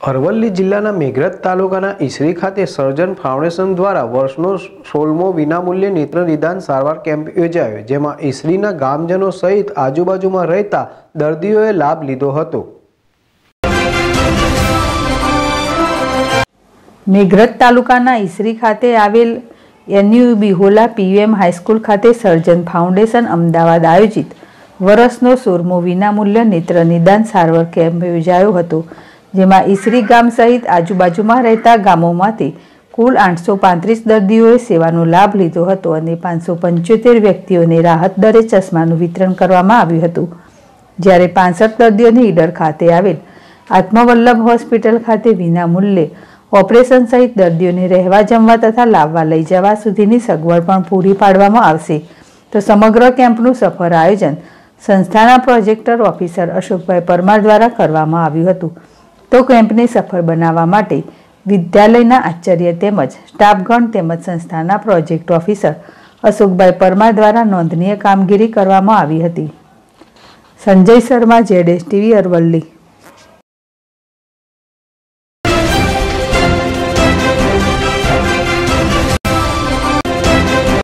અરવલ્લી જિલ્લાના મેઘરજ તાલુકાના ઈસરી ખાતે સર્જન ફાઉન્ડેશન દ્વારા વર્ષનો સોળમો વિનામૂલ્ય નેત્ર નિદાન સારવાર કેમ્પ યોજાયો, જેમાં ઈસરીના ગામજનો સહિત આજુબાજુમાં રહેતા દર્દીઓએ લાભ લીધો હતો. મેઘરજ તાલુકાના ઈસરી ખાતે આવેલ એનયુબી હોલા પીયુએમ હાઈસ્કૂલ ખાતે સર્જન ફાઉન્ડેશન અમદાવાદ આયોજિત વર્ષનો સોરમો વિનામૂલ્ય નેત્ર નિદાન સારવાર કેમ્પ યોજાયો હતો. જેમાં ઈસરી ગામ સહિત આજુબાજુમાં રહેતા ગામોમાંથી કુલ આઠસો પાંત્રીસ દર્દીઓએ સેવાનો લાભ લીધો હતો અને પાંચસો પંચોતેર વ્યક્તિઓને રાહત દરે ચશ્માનું વિતરણ કરવામાં આવ્યું હતું. જ્યારે પાંસઠ દર્દીઓને ઈડર ખાતે આવેલ આત્મવલ્લભ હોસ્પિટલ ખાતે વિનામૂલ્યે ઓપરેશન સહિત દર્દીઓને રહેવા, જમવા તથા લાવવા લઈ જવા સુધીની સગવડ પણ પૂરી પાડવામાં આવશે. તો સમગ્ર કેમ્પનું સફળ આયોજન સંસ્થાના પ્રોજેક્ટર ઓફિસર અશોકભાઈ પરમાર દ્વારા કરવામાં આવ્યું હતું. તો કેમ્પને સફળ બનાવવા માટે વિદ્યાલયના આચાર્ય તેમજ સ્ટાફગણ તેમજ સંસ્થાના પ્રોજેક્ટ ઓફિસર અશોકભાઈ પરમાર દ્વારા નોંધનીય કામગીરી કરવામાં આવી હતી. સંજય શર્મા, જેડેશ ટીવી, અરવલ્લી.